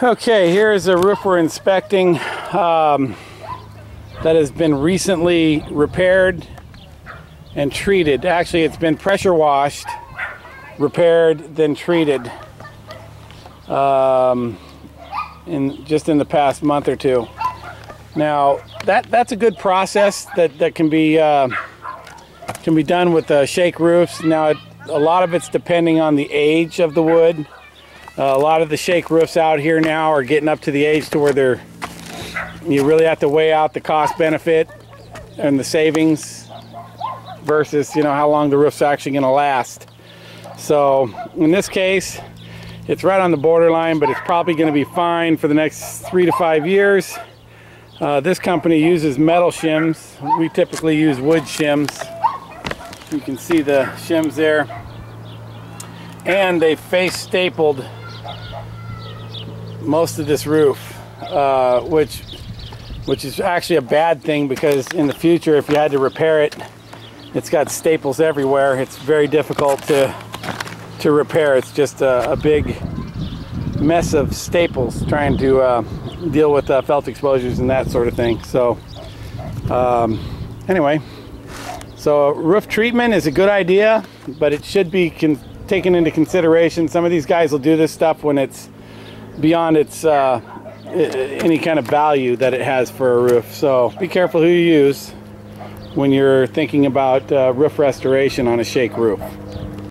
Okay, here is a roof we're inspecting um, that has been recently repaired and treated. Actually, it's been pressure washed, repaired, then treated um, in just in the past month or two. Now, that that's a good process that that can be uh, can be done with uh, shake roofs. Now, it, a lot of it's depending on the age of the wood. Uh, a lot of the shake roofs out here now are getting up to the age to where they're you really have to weigh out the cost benefit and the savings versus you know how long the roof's actually going to last. So in this case, it's right on the borderline, but it's probably going to be fine for the next three to five years. Uh, this company uses metal shims. We typically use wood shims. You can see the shims there. And they face stapled most of this roof, uh, which which is actually a bad thing because in the future, if you had to repair it, it's got staples everywhere. It's very difficult to to repair. It's just a, a big mess of staples trying to uh, deal with uh, felt exposures and that sort of thing. So um, anyway, so roof treatment is a good idea, but it should be taken into consideration. Some of these guys will do this stuff when it's beyond its uh, any kind of value that it has for a roof. So be careful who you use when you're thinking about uh, roof restoration on a shake roof.